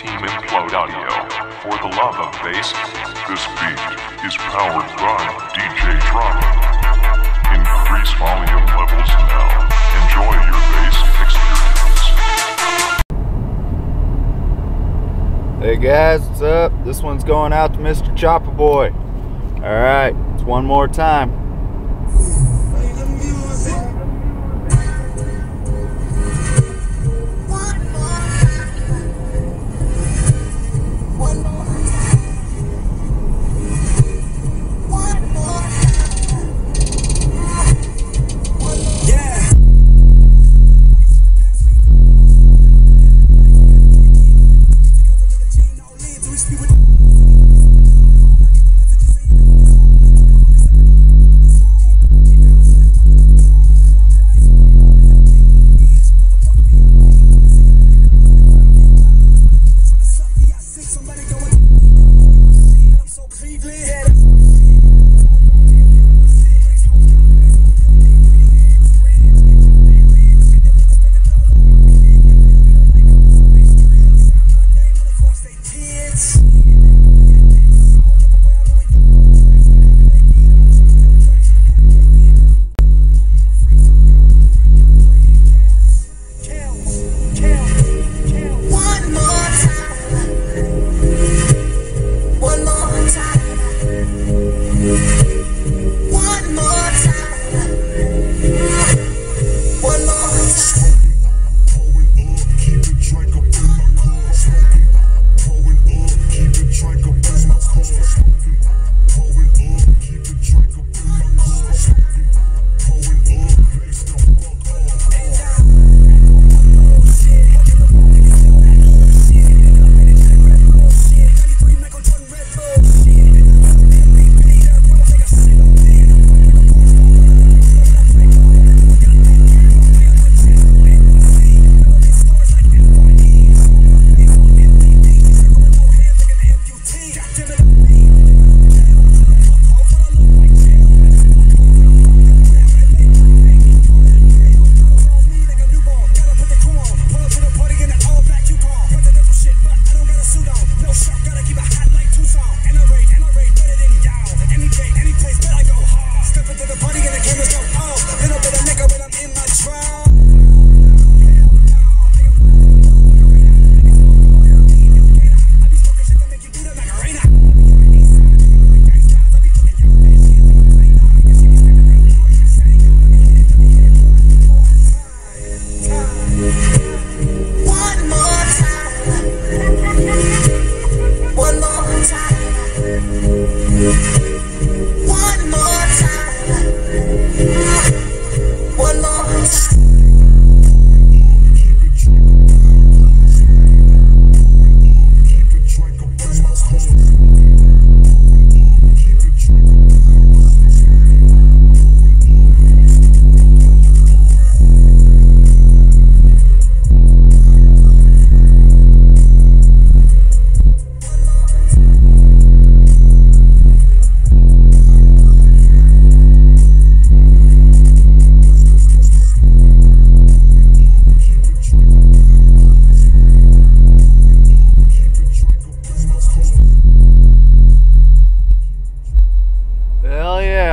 Team Implode Audio. For the love of bass, this beat is powered by DJ Drama. Increase volume levels now. Enjoy your bass experience. Hey guys, what's up? This one's going out to Mr. Chopper Boy. Alright, it's one more time. Yeah.